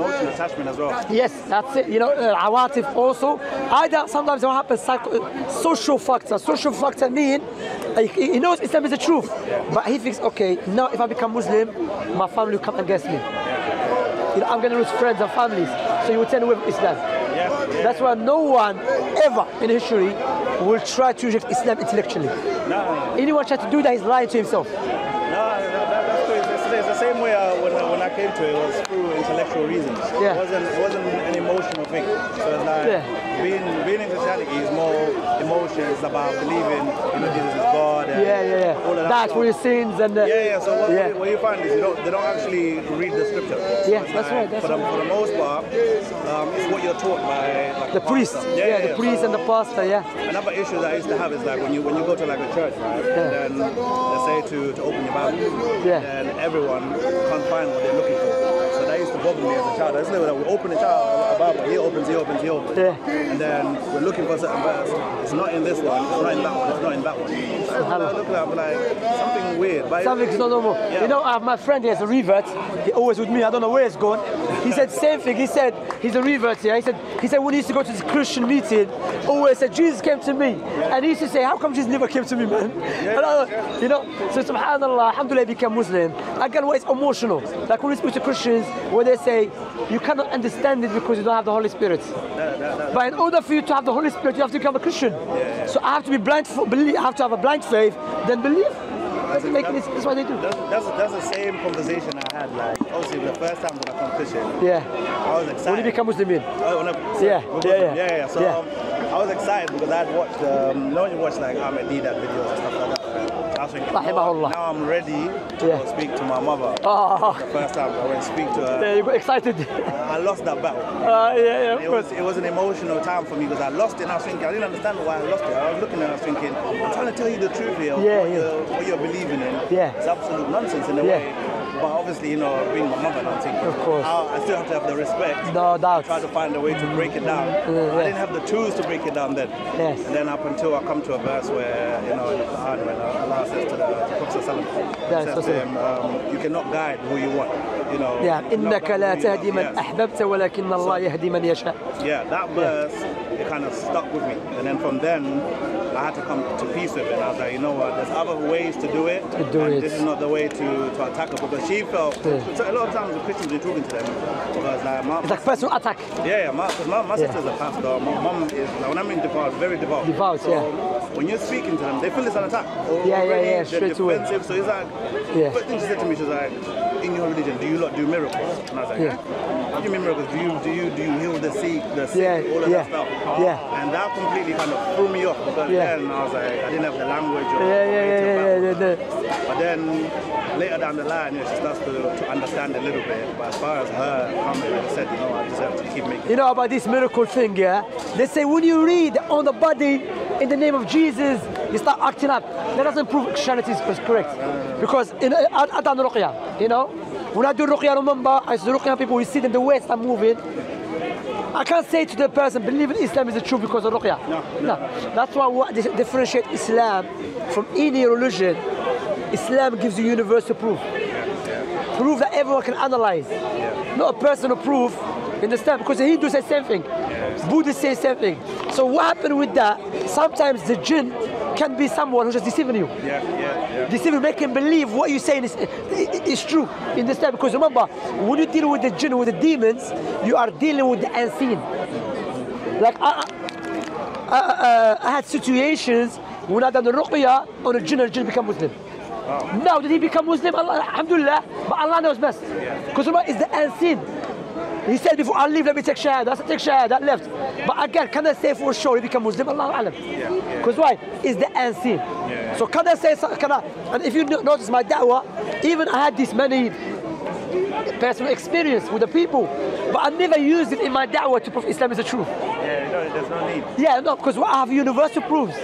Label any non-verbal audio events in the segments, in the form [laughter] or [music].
emotional attachment as well. Yes, that's it. You know, uh, awatif also. Either sometimes what happens, psycho, social factor. Social factor mean uh, he knows Islam is the truth, but he thinks, okay, now if I become Muslim, my family will come against me. You know, I'm going to lose friends and families, so you will turn away from Islam. Yes. Yeah. That's why no one ever in history will try to reject Islam intellectually. No, Anyone try to do that is lying to himself. no, that, that, that's crazy. It's, it's the same way uh, when, I- when I came to it, was through intellectual reasons. Yeah. It wasn't, it wasn't an emotional thing. So it's like Yeah. being, being in Christianity is more emotions about believing, you know, Jesus is God. And Yeah, yeah, All yeah. of that That's stuff. for your sins and. Uh, Yeah, yeah. So what, Yeah. what you find is you don't, they don't actually read the scripture. So Yeah, that's right, that's for, the, for the most part, um, it's what you're taught by like The priest, pastor. yeah, the priest and the pastor, yeah. Another issue that I used to have is like when you when you go to like a church, right? Yeah. And then they say to, to open your Bible. Yeah. And everyone can't find what they're looking for. So that used to bother me as a child. To like, we open the child a he opens, he opens, he opens. Yeah. And then we're looking for certain verse. It's not in this one, it's not in that one, it's not in that one. So I look at like, something weird. But Something's not normal. Yeah. You know, I have my friend, he has a revert. He always with me. I don't know where he's gone. He said same thing. He said he's a revert here. He said he said when he used to go to this Christian meeting, always said Jesus came to me, and he used to say, how come Jesus never came to me, man? And I- you know, so Subhanallah, Alhamdulillah, he became Muslim. Again, what is emotional? Like when we speak to Christians, where they say you cannot understand it because you don't have the Holy Spirit. But in order for you to have the Holy Spirit, you have to become a Christian. So I have to be blind, for, believe, I have to have a blind faith, then believe. That's, making this, that's what they do. that's, that's, that's the same conversation I had. Like, obviously, the first time when I come Christian, Yeah. I was excited. When you become Muslim. Oh, when I, Yeah, yeah, Muslim, yeah. yeah, yeah. So Yeah. Um, I was excited because I'd watched, um, you know, when you watch like Ahmed Deedat videos and stuff like that. Right? I was thinking, Rahimahullah. now I'm ready to Yeah. speak to my mother. Oh. The first time I went to speak to her, Yeah, you got excited. I lost that battle. Uh, yeah, yeah, of It course. was, it was an emotional time for me because I lost it and I was thinking, I didn't understand why I lost it. I was looking at it, I was thinking, I'm trying to tell you the truth here, Yeah, what, yeah. You're, what you're believing in. Yeah. It's absolute nonsense in a Yeah. way. But obviously, you know, being my mother, I'm thinking, Of course. I, I still have to have the respect. No doubt. Try to find a way to break it down. yeah. I didn't have the tools to break it down then. Yes. And then up until I come to a verse where, you know, in the Quran, when Allah says to the Prophet Sallallahu Alaihi Yeah, Wasallam, says to him, um, you cannot guide who you want. Yeah, إنك لا. تهدي من. أحببت ولكن الله يهدي من يشاء. Yeah, that verse, it kind of stuck with me. And then from then, I had to come to peace with it. I was like, you know what, there's other ways to do it. To do and it. This is not the way to, to attack her because she felt, Yeah. so a lot of times the Christians are talking to them because like, my, It's like personal attack. yeah, yeah, my, my, my Yeah. sister's a pastor. My mum is, like, when I mean devout, very devout. Devout, so yeah. When you're speaking to them, they feel it's an attack. Yeah, yeah, yeah, they're straight away. defensive. So it's like, Yeah. first thing she said to me, she was like, in your religion, do you lot do miracles? And I was like, Yeah. How do you mean miracles? Do you do you do you heal the sick, the sick, Yeah, all of yeah, that stuff? yeah. And that completely kind of threw me off because Yeah. then I was like, I didn't have the language or Yeah, yeah, yeah, yeah, yeah. But then later down the line, you know, she starts to, to understand a little bit. But as far as her coming, I said, you know, I just have to keep making. You know about this miracle thing, yeah? They say when you read on the body in the name of Jesus, you start acting up. That doesn't prove Christianity is correct. Because in Atan Ruqya, you know, when I do Ruqya, remember, I do Ruqya people, we sit in the West, I'm moving. I can't say to the person, believe in Islam is the truth because of Ruqya. No, no. That's why what dis- differentiate Islam from any religion, Islam gives you universal proof. Proof that everyone can analyze. Not a personal proof. Understand? Because the Hindus say same thing. Buddhists say same thing. So what happened with that? Sometimes the jinn can be someone who's just deceiving you. Yeah, yeah, yeah. Deceiving, make him believe what you're saying is, is true. this understand? Because remember, when you deal with the jinn, with the demons, you are dealing with the unseen. Like I, I, I, I had situations when I done the ruqya on a jinn, and jinn become Muslim. Oh. Now did he become Muslim? Allah, Alhamdulillah, but Allah knows best. Because remember, it's the unseen. He said before I'll leave, let me take shahada. I said take shahada, that left. But again, can I say for sure he become Muslim? Allah alam. Because why? It's the unseen. So can I say, can I, and if you notice my da'wah, even I had this many personal experience with the people, but I never used it in my da'wah to prove Islam is the truth. Yeah, you know, there's no need. Yeah, no, because I have universal proofs.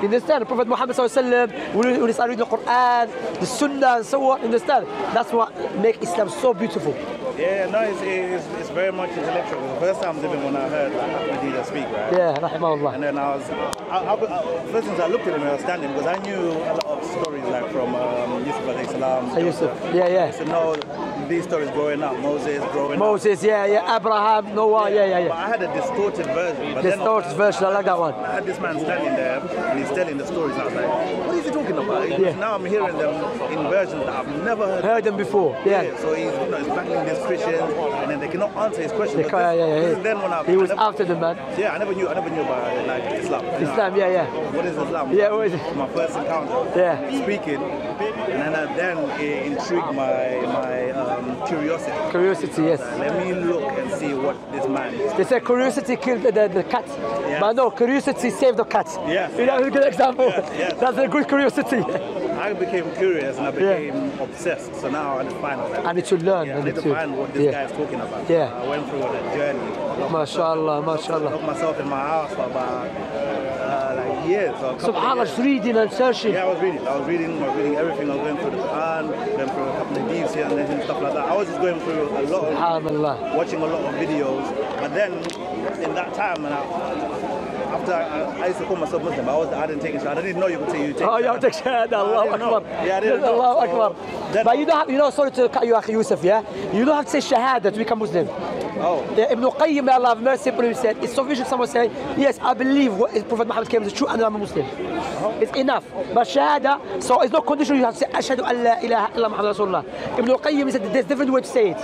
You understand? Prophet Muhammad sallallahu when he started reading the Quran, the Sunnah, and so on. Understand? That's what make Islam so beautiful. Yeah, no, it's, it's, it's very much intellectual. The first time even when I heard like, speak, right? Yeah, rahimahullah. And then I was, I, I, I, first things I looked at him, I was standing because I knew a lot of stories like from um, Yusuf alayhi salam. Yusuf. Yeah, yeah. So know these stories growing up. Moses growing up. Moses, yeah, yeah, Abraham, Noah, yeah, yeah, But yeah. I had a distorted version. But then Distorted version, I like that one. I had this man standing there and he's telling the stories. I was like, what is he talking about? Yeah. Now I'm hearing them in versions that I've never heard. Heard them before, yeah. So he's, you know, he's battling these Christians and then they cannot answer his questions. They can't, yeah, yeah, yeah. then when I, He was I never, after them, man. Yeah, I never knew. I never knew about like Islam. you know. Islam, yeah, yeah. What is Islam? Yeah, what is it? My first encounter. Yeah. Speaking, and then, uh, then it intrigued my my um, curiosity. Curiosity, yes. Let me look and see what this man is. They say curiosity killed the, the, the cat. Yeah. But no, curiosity saved the cat. Yes. You know, a good example. Yes, yes. That's a good curiosity. I became curious and I became obsessed. So now I need to find out. I need to learn. Yeah, I I need to find what this yeah. guy is talking about. Yeah. I went through a journey. MashaAllah, MashaAllah. Locked myself in my house for about years. Or a couple of Subhanallah, years. just reading and searching. Yeah, I was reading. I was reading. I was reading everything. I was going through the Quran, going through a couple of deeds here and and stuff like that. I was just going through a lot of watching a lot of videos. But then in that time, and I, after I, I used to call myself Muslim, I was I didn't take it. I didn't know you could say you take. Oh, you shahada. take shahada, Allah. Akbar. Yeah, I didn't know. Allah So Akbar. But you don't have, you know, sorry to cut you, Akhi Yusuf, yeah? You don't have to say shahada to become Muslim. Oh, Ibn Qayyim, may Allah have mercy upon him, said, it's sufficient someone say, yes, I believe what Prophet Muhammad came is true and I'm a Muslim. It's enough. But shahada, so it's not conditional, you have to say, ashhadu an la ilaha illa Muhammad Rasulullah. Ibn Qayyim said, there's different way to say it.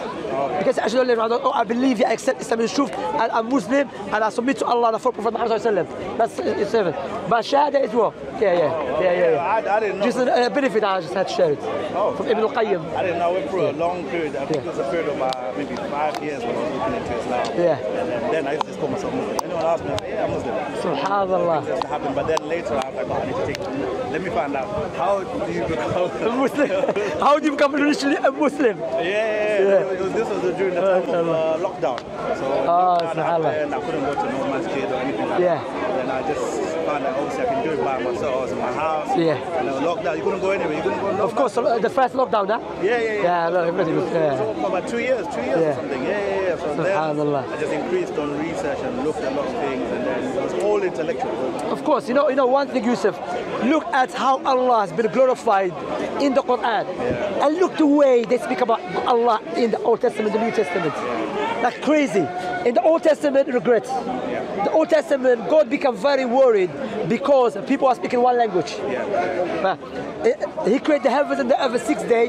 Because ashhadu an la oh, I believe, I accept Islam is truth, and I'm Muslim, and I submit to Allah and for Prophet Muhammad Sallallahu That's it's seven. But shahada is what? Yeah, yeah, yeah, yeah. yeah. I, I didn't know. Just a, a benefit I just had to share it. Oh. From Ibn al-Qayyim. I didn't know. I went through a long period. I think it was a period of uh, maybe five years when I was looking into Islam. Yeah. And then, then I used to just call myself Muslim. Anyone asked me, I yeah, I'm Muslim. Subhanallah. Just happened. But then later I was like, oh, I need to take. Let me find out how do you become [laughs] A Muslim. How do you become literally a Muslim? Yeah, yeah, yeah. It was, this was during the time of uh, lockdown. So Ah, lockdown happened, I couldn't go to no masjid or anything like that. Yeah. that. And I just found out obviously I can do it by myself. I was in my house. Yeah. And was lockdown. You couldn't go anywhere. You couldn't go. Of course, the first lockdown, huh? Yeah, yeah, yeah. Yeah, no, everything was yeah. So for about two years, two years Yeah. or something. Yeah, yeah, yeah. So Subhanallah. then I just increased on research and looked at a lot of things, and then it was all intellectual. Of course, you know, you know one thing, Yusuf. Look at how Allah has been glorified in the Quran, and look the way they speak about Allah in the Old Testament, the New Testament. Like crazy. In the Old Testament, regret. The Old Testament, God become very worried because people are speaking one language. Uh, he created the heavens and the earth six day,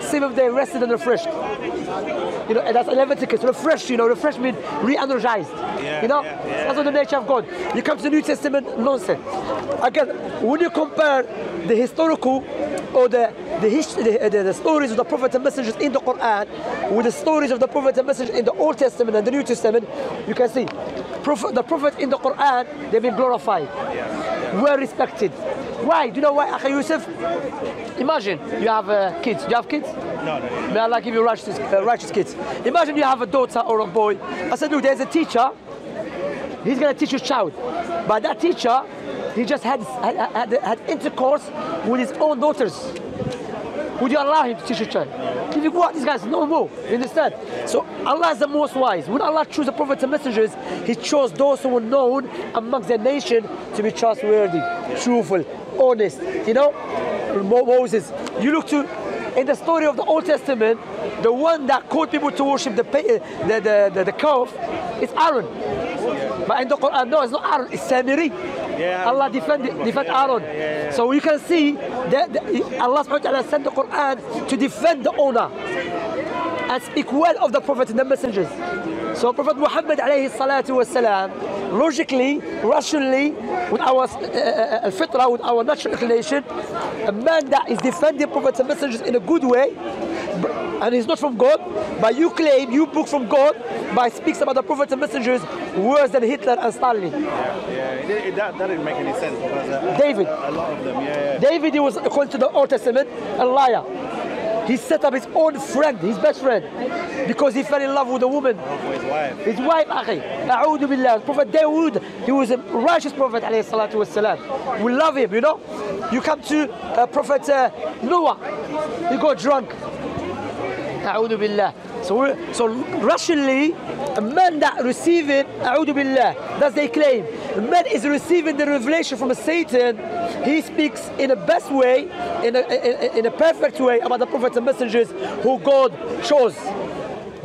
seventh day rested and refreshed. You know, and that's Leviticus. Refreshed, you know, refreshed means re-energized. Yeah, you know, yeah, yeah. that's what the nature of God. You come to the New Testament, nonsense. Again, when you compare the historical or the the, hist- the, the, the stories of the prophets and messengers in the Quran with the stories of the prophets and messengers in the Old Testament and the New Testament, you can see prophet, the prophets in the Quran they've been glorified, well respected. Why? Do you know why, Akhi Yusuf? Imagine you have uh, kids. Do you have kids? No, no, yeah. May Allah give you righteous, uh, righteous kids. Imagine you have a daughter or a boy. I said, look, there's a teacher. He's going to teach your child. But that teacher, he just had, had, had, had intercourse with his own daughters. Would you allow him to teach your child? If you go out, these guys no more. You understand? So Allah is the most wise. When Allah chose the prophets and messengers, He chose those who were known amongst the nation to be trustworthy, truthful, honest. You know, Moses. You look to in the story of the Old Testament, the one that called people to worship the the the, the, the calf is Aaron. But in the Quran, no, it's not Aaron, it's Samiri. Yeah, Allah defend, defend Aaron. yeah, yeah. So you can see that Allah subhanahu wa ta'ala sent the Quran to defend the owner and speak well of the Prophet and the messengers. So Prophet Muhammad alayhi salatu wasalam, logically, rationally, with our uh, uh, al-fitra, with our natural inclination, a man that is defending prophets and messengers in a good way, and it's not from God, but you claim you book from God, but it speaks about the prophets and messengers worse than Hitler and Stalin. Yeah, yeah. It, it, that, that, didn't make any sense. Because, uh, David. A, a, lot of them, yeah, yeah. David, he was, according to the Old Testament, a liar. He set up his own friend, his best friend, because he fell in love with a woman. Oh, his wife. His wife, akhi. Prophet Dawood, he was a righteous prophet, alayhi. We love him, you know. You come to uh, Prophet uh, Noah, he got drunk. أعوذ بالله. So, we're- so rationally, a man that receiving أعوذ بالله, that's they claim. A man is receiving the revelation from Satan he speaks in a best way, in a, in, in a perfect way about the prophets and messengers who God chose.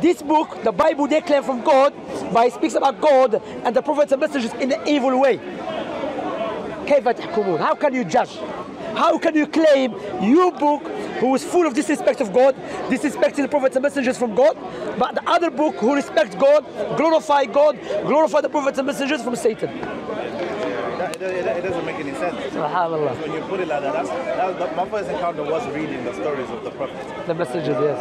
This book, the Bible, they claim from God, but he speaks about God and the prophets and messengers in an evil way. كيف تحكمون? How can you judge? How can you claim your book, who is full of disrespect of God, disrespecting the prophets and messengers from God, but the other book who respects God, glorify God, glorify the prophets and messengers from Satan? It, it, it doesn't make any sense. Subhanallah. When you put it like that, that's, that, that, my first encounter was reading the stories of the prophets. The messengers, yes.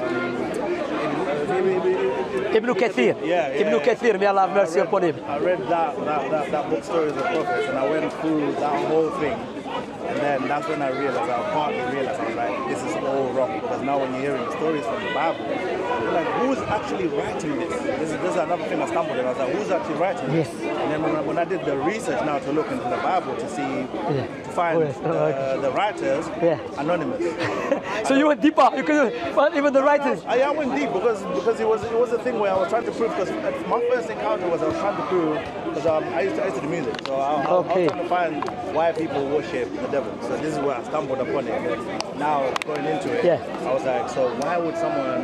Ibn Kathir. Yeah, yeah, Ibn yeah. Kathir, may Allah have mercy read, upon him. I read that, that, that, that book, Stories of Prophets, and I went through that whole thing. And then that's when I realized, I partly realized, I was like, this is all wrong. Because now when you're hearing stories from the Bible, like, who's actually writing this? This is, this is another thing I stumbled on. I was like, who's actually writing this? Yes. And then when I, when I did the research now to look into the Bible to see, to find Oh, yes. Oh, okay. the, the writers, Yeah. anonymous. [laughs] So you went deeper. You could find even the writers. I, I went deep because because it was it was a thing where I was trying to prove because my first encounter was I was trying to prove because um, I used to I used to do music so I, I, Okay. I was trying to find why people worship the devil so this is where I stumbled upon it now going into it Yeah. I was like so why would someone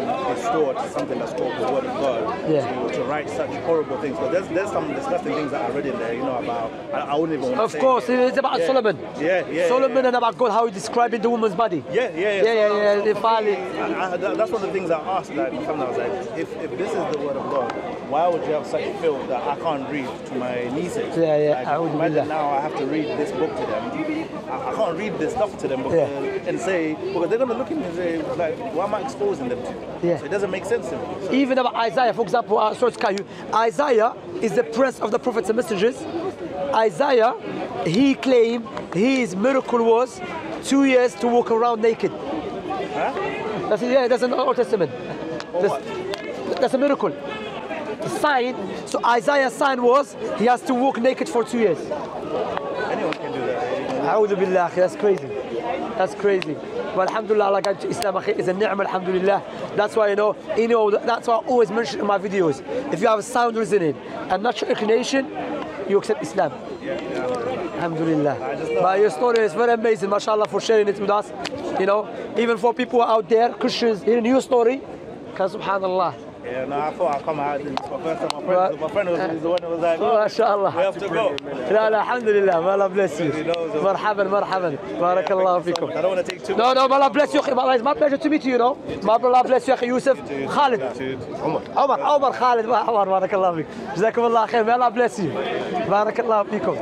distort something that's called the word of God Yeah. to, to write such horrible things but there's there's some disgusting things that I read in there you know about I, I wouldn't even want Of to say course, it. it's about Yeah. Solomon. yeah yeah Solomon yeah. and about God, how he described the woman's body. Yeah, yeah, yeah. Yeah, yeah, So- yeah, so finally- I, I, that's one of the things I asked. Like, sometimes I was like, if, if this is the word of God, why would you have such filth that I can't read to my nieces? Yeah, yeah, Like, I would imagine now I have to read this book to them. I, I can't read this stuff to them because, Yeah. and say because they're gonna look at me and say like, why am I exposing them to? Yeah. So it doesn't make sense to me. So, Even about Isaiah, for example, uh, sorry to. Isaiah is the prince of the prophets and messengers. Isaiah, he claimed his miracle was two years to walk around naked. huh? That's yeah, that's the Old Testament. That's, that's a miracle. The sign. So Isaiah's sign was he has to walk naked for two years. Anyone can do that. That's crazy. That's crazy. Well, alhamdulillah, got Islam is a ni'mah, alhamdulillah. That's why, you know, you know, that's why I always mention in my videos. If you have a sound reasoning and natural inclination, you accept Islam. Alhamdulillah. But your story is very amazing, mashallah, for sharing it with us. You know, even for people out there, Christians, hearing your story, because subhanallah. Yeah, no, I thought I'd come out. It's my first time. My friend, my friend was, the one that was like, Oh, mashallah. we have to go. لا لا الحمد لله ما الله bless you. مرحبا مرحبا بارك الله فيكم I don't want to take too No, no, may Allah bless you. It's my pleasure to meet you, you know. My Allah bless you, أخي يوسف. خالد. عمر عمر عمر خالد عمر بارك الله فيك. جزاكم الله خير. May Allah bless you. بارك الله فيكم.